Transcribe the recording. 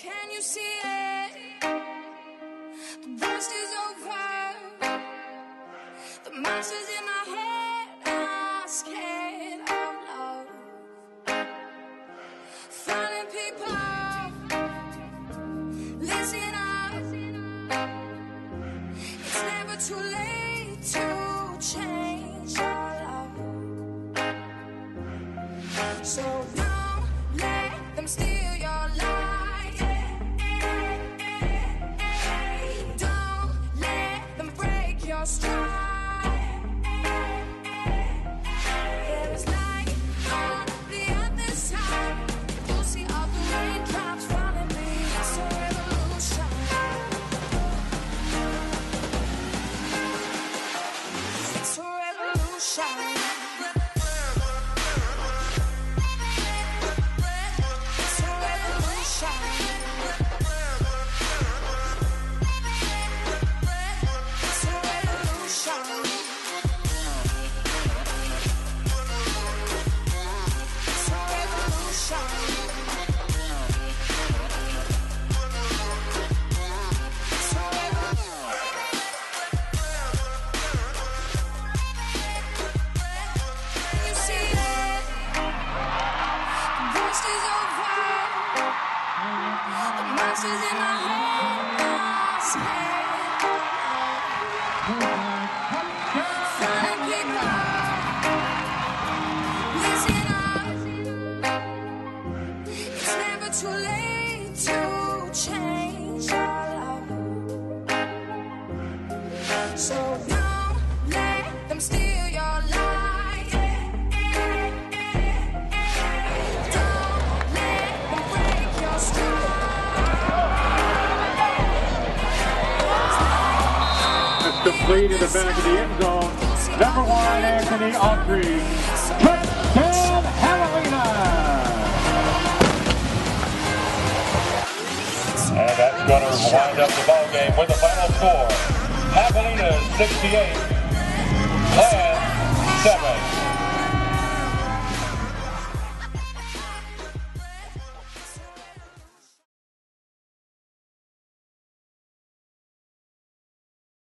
Can you see it? The worst is over. The monsters in my head are scared of love. Finding people, listen up. It's never too late to change your love. So don't let them steal revolution. The in my head people, listen up. It's never too late to change. So complete in the back of the end zone. Number one, Anthony Autry. Touchdown, Javelina. And that's going to wind up the ball game with the final score. Javelina 68, Clan 7.